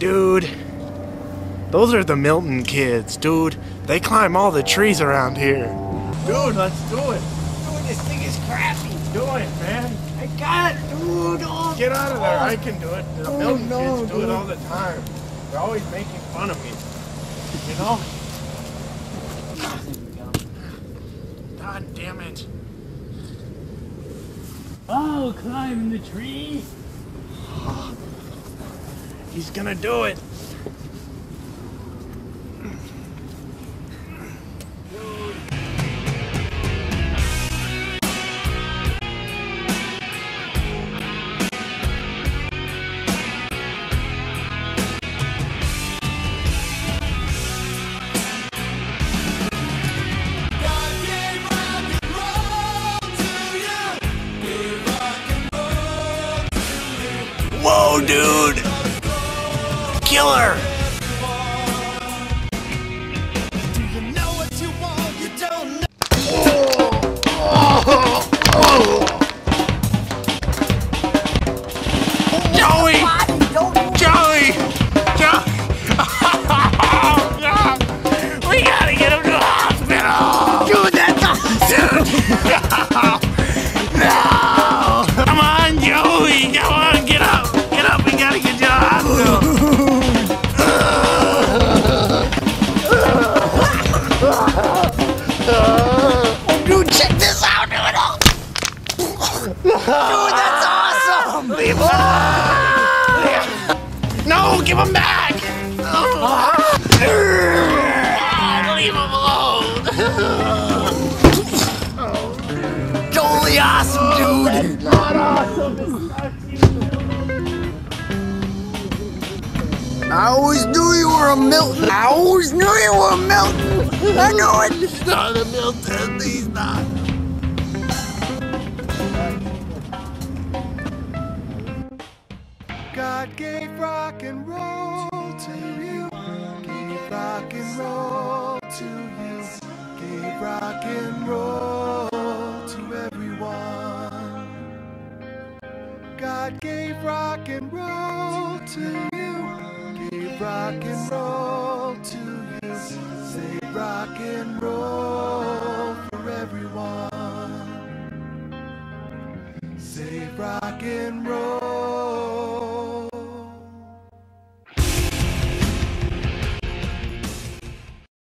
Dude, those are the Milton kids, dude. They climb all the trees around here. Dude, let's do it. Dude, this thing is crappy. Do it, man. I got it, dude. Oh, Get out of there. Oh. I can do it. The Oh, Milton no, kids do it all the time. They're always making fun of me. You know? God damn it. Oh, climb the tree. He's gonna do it. Whoa, dude! Killer! Dude, that's awesome. Ah! No, give him back! Ah! Leave him alone! Totally awesome, dude. Oh, not awesome! I always knew you were a Milton. I always knew you were a Milton. I know it. He's not a Milton, he's not. God gave rock and roll to you. Gave rock and roll to you. Gave rock and roll to everyone. God gave rock and roll to you. Gave rock and roll to you. Say rock and roll for everyone. Say rock and roll.